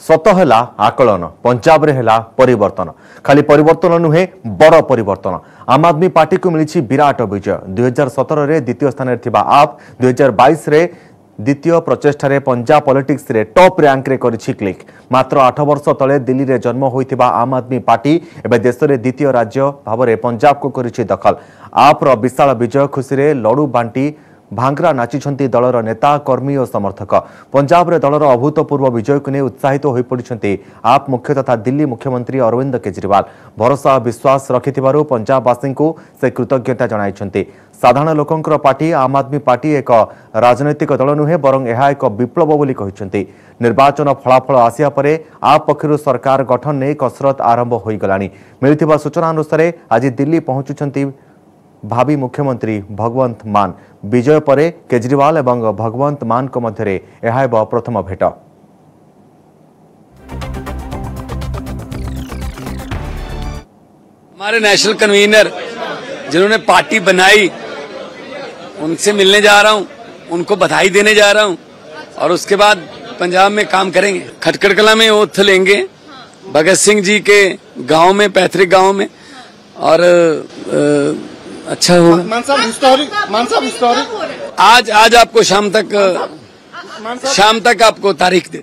সত হল আকলন পঞ্জাবরে হল পরিবর্তন খালি পরিবর্তন নুহে বড় পরিবর্তন আম আদমি পার্টিকে মিছে বিরাট বিজয় দুই হাজার সতরের দ্বিতীয় স্থানের থাকা আপ দুই হাজার বাইশে দ্বিতীয় প্রচেষ্টার পঞ্জাব পলিটিক্সে টপ র্যাঙ্করে করেছি ক্লিক মাত্র আঠ বর্ষ তলে দিল্লিরে জন্ম হয়েছিল আম আদমি পার্টি এবে দেশের দ্বিতীয় রাজ্য ভাবে পঞ্জাবকে করেছি দখল আপর বিশাল বিজয় খুশি লড়ু বাঁটি ଭାଙ୍ଗରା ନାଚିଛନ୍ତି ଦଳର ନେତା କର୍ମୀ ଓ ସମର୍ଥକ। ପଞ୍ଜାବରେ ଦଳର ଅଭୂତପୂର୍ବ ବିଜୟକୁ ନେଇ ଉତ୍ସାହିତ ହୋଇପଡ଼ିଛନ୍ତି ଆପ୍ ମୁଖ୍ୟ ତଥା ଦିଲ୍ଲୀ ମୁଖ୍ୟମନ୍ତ୍ରୀ ଅରବିନ୍ଦ କେଜରିୱାଲ। ଭରସା ଓ ବିଶ୍ୱାସ ରଖିଥିବାରୁ ପଞ୍ଜାବବାସୀଙ୍କୁ ସେ କୃତଜ୍ଞତା ଜଣାଇଛନ୍ତି। ସାଧାରଣ ଲୋକଙ୍କର ପାର୍ଟି ଆମ୍ ଆଦମୀ ପାର୍ଟି ଏକ ରାଜନୈତିକ ଦଳ ନୁହେଁ ବରଂ ଏହା ଏକ ବିପ୍ଳବ ବୋଲି କହିଛନ୍ତି। ନିର୍ବାଚନ ଫଳାଫଳ ଆସିବା ପରେ ଆପ୍ ପକ୍ଷରୁ ସରକାର ଗଠନ ନେଇ କସରତ ଆରମ୍ଭ ହୋଇଗଲାଣି। ମିଳିଥିବା ସୂଚନା ଅନୁସାରେ ଆଜି ଦିଲ୍ଲୀ ପହଞ୍ଚୁଛନ୍ତି ଭାବି ମୁଖ୍ୟମନ୍ତ୍ରୀ ଭଗବନ୍ତ ମାନ ବିଜୟ ପରେ କେଜରିୱାଲ ଏବଂ ଭଗବନ୍ତ ମାନଙ୍କ ମଧ୍ୟରେ ଏହା ହେବ ପ୍ରଥମ ଭେଟ हमारे नेशनल कन्वीनर जिन्होंने पार्टी बनाई उनसे मिलने जा रहा हूं उनको बधाई देने जा रहा हूं और उसके बाद पंजाब में काम करेंगे खटकड़ कला में ओथ लेंगे भगत सिंह जी के गांव में पैतृक गांव में और अ, अच्छा होगा मान साहब हिस्टोरिक मान साहब हिस्टोरिक आज आज आपको शाम तक शाम तक आपको तारीख दे।